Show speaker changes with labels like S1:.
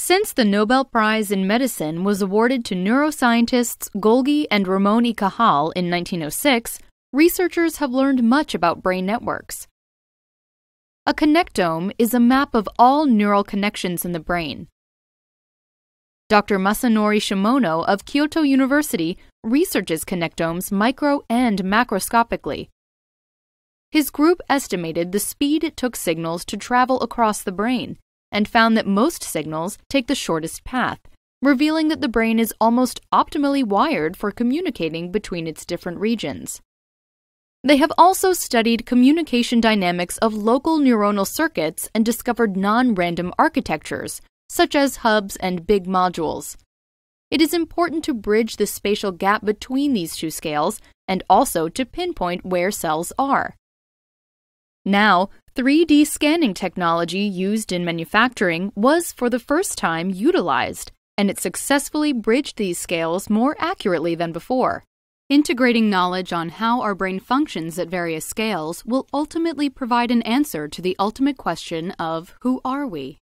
S1: Since the Nobel Prize in Medicine was awarded to neuroscientists Golgi and Ramon y Cajal in 1906, researchers have learned much about brain networks. A connectome is a map of all neural connections in the brain. Dr. Masanori Shimono of Kyoto University researches connectomes micro and macroscopically. His group estimated the speed it took signals to travel across the brain and found that most signals take the shortest path, revealing that the brain is almost optimally wired for communicating between its different regions. They have also studied communication dynamics of local neuronal circuits and discovered non random architectures, such as hubs and big modules. It is important to bridge the spatial gap between these two scales and also to pinpoint where cells are. Now, 3D scanning technology used in manufacturing was for the first time utilized, and it successfully bridged these scales more accurately than before. Integrating knowledge on how our brain functions at various scales will ultimately provide an answer to the ultimate question of who are we?